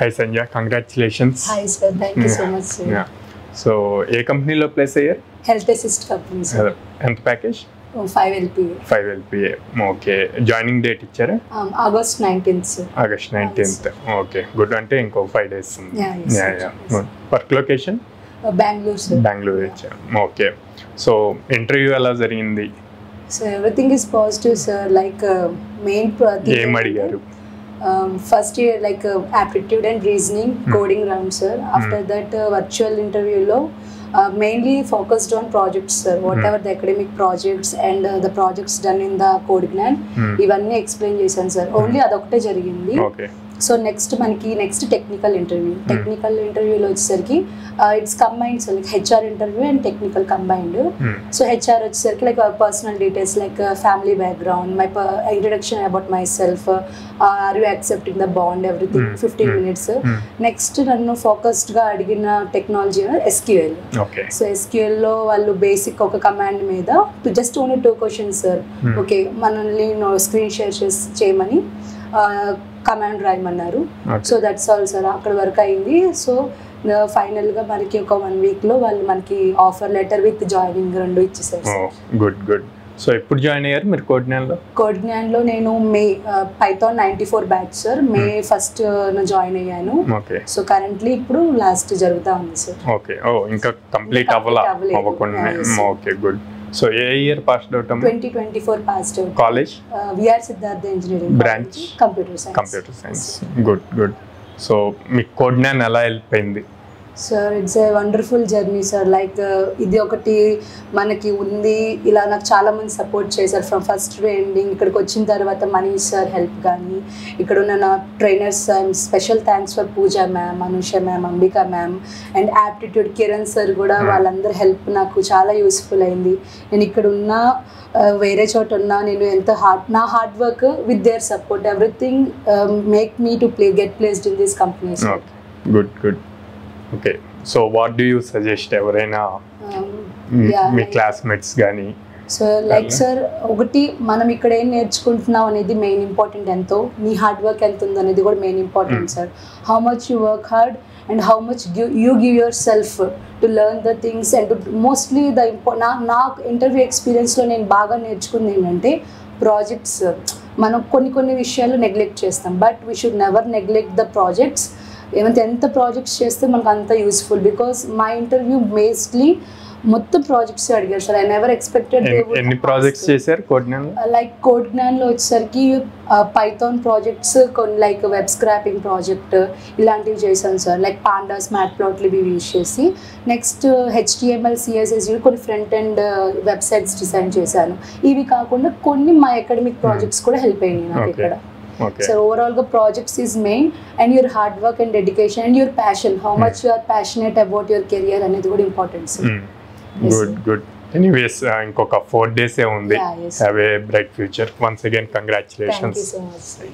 Hi Sanjay congratulations hi sir thank you so much sir so ఏ కంపెనీలో place అయ్యారు? Health assist company sir ఎంత package five LP five LPA okay joining date ఇచ్చారా? August nineteenth sir August nineteenth okay good అంటే ఇంకో five days yes, sir. Yes. Work location Bengaluru sir Bengaluru ఇచ్చారు okay so interview ఎలా జరిగింది? So everything is positive sir like main ఏం అడిగారు? First year like aptitude and reasoning coding round sir after that virtual ఇంటర్వ్యూలో mainly focused on projects sir whatever the academic projects and the projects done in the Codegnan Hmm. ఇవన్నీ explain చేశాను sir only అదొకటే జరిగింది. So next మనకి next technical interview technical ఇంటర్వ్యూలో వచ్చేసరికి it's combined sir like HR interview and technical combined so HR వచ్చేసరికి like personal details like family background my introduction about myself are you accepting the bond everything. Fifteen. Minutes next నన్ను ఫోకస్డ్గా అడిగిన technology SQL so ఎస్క్యూఎల్లో వాళ్ళు basic ఒక command మీద just only two questions sir. Okay మనల్ని screen share చేసి చేయమని. కమాండ్ రాయమన్నారు. సో దట్స్ ఆల్ సార్ అక్కడ వరకు అయింది. సో ఫైనల్గా మనకి ఒక వన్ వీక్లో వాళ్ళు మనకి ఆఫర్ లెటర్ విత్ జాయినింగ్ రెండు ఇచ్చేసారు సార్ గుడ్ గుడ్ సో ఎప్పుడు జాయిన్ అయ్యారు మీరు కోడినాల్లో కోడ్జ్ఞాన్లో నేను May Python ninety four batch sir May first join అయ్యాను. ఓకే సో కరెంట్లీ ఇప్పుడు లాస్ట్ జరుగుతూ ఉంది సార్ ఓకే ఓ ఇంకా కంప్లీట్ అవ్వలా. అవ్వకుండా. Okay good so a year passed out twenty twenty four out college VR Siddhartha engineering Branch? Computer science computer science good good so మీకు కోడినాన్ ఎలా వెళ్ళిపోయింది? Sir it's a wonderful journey sir like ఇది ఒకటి మనకి ఉంది. ఇలా నాకు చాలా మంది సపోర్ట్ చేశారు ఫ్రమ్ ఫస్ట్ టు ఎండింగ్ ఇక్కడికి వచ్చిన తర్వాత మనీష్ సార్ హెల్ప్ కానీ ఇక్కడ ఉన్న నా trainers special thanks for Pooja ma'am Anusha ma'am Ambika ma'am and aptitude Kiran sir కూడా Hmm. వాళ్ళందరి హెల్ప్ నాకు చాలా యూస్ఫుల్ అయింది. నేను ఇక్కడ ఉన్న వేరే చోట ఉన్నా నేను ఎంత హార్డ్ నా hard work with their support everything make me to play get placed in this companies good good okay so what do you suggest ఎవరైనా మీ- క్లాస్మేట్స్ కానీ సో లైక్? సార్ ఒకటి మనం ఇక్కడ ఏం నేర్చుకుంటున్నాం అనేది మెయిన్ ఇంపార్టెంట్ ఎంతో. నీ హార్డ్ వర్క్ ఎంత ఉంది అనేది కూడా main important. Sir how much you work hard and how much you give yourself to learn the things and mostly the ఇంపా నా నా ఇంటర్వ్యూ ఎక్స్పీరియన్స్లో నేను బాగా నేర్చుకుంది ఏంటంటే ప్రాజెక్ట్స్ మనం కొన్ని కొన్ని విషయాలు నెగ్లెక్ట్ చేస్తాం. But we should never neglect the projects ఏమంటే ఎంత ప్రాజెక్ట్స్ చేస్తే మనకు అంత యూస్ఫుల్ బికాస్ మా ఇంటర్వ్యూ బేస్డ్లీ మొత్తం ప్రాజెక్ట్స్ అడిగారు సార్. ఐ నెవర్ ఎక్స్పెక్టెడ్ ఎన్ని- ప్రాజెక్ట్స్ చేశారు కోడినాన్? లైక్ కోడ్ జ్ఞాన్లో వచ్చేసరికి పైథాన్ ప్రాజెక్ట్స్ కొన్ని లైక్ వెబ్ స్క్రాపింగ్ ప్రాజెక్ట్ ఇలాంటివి చేశాను సార్. లైక్ పాండాస్ మ్యాట్ ప్లాట్లు ఇవి యూజ్ చేసి. నెక్స్ట్ హెచ్టిఎంఎల్ సిఎస్ఎస్ కొన్ని ఫ్రంట్ అండ్ వెబ్సైట్స్ డిజైన్ చేశాను. ఇవి కాకుండా కొన్ని మా అకాడమిక్ ప్రాజెక్ట్స్ కూడా హెల్ప్ అయినాయి నాకు Okay. ఇక్కడ ఓకే సో ఓవరాల్గా projects is main and your hard work and dedication and your passion how much you are passionate about your career అనేది కూడా important sir Yes, good good anyways ఇంకొక four డేసే ఉంది Yeah, yes. Have a bright future once again thank you congratulations so much sir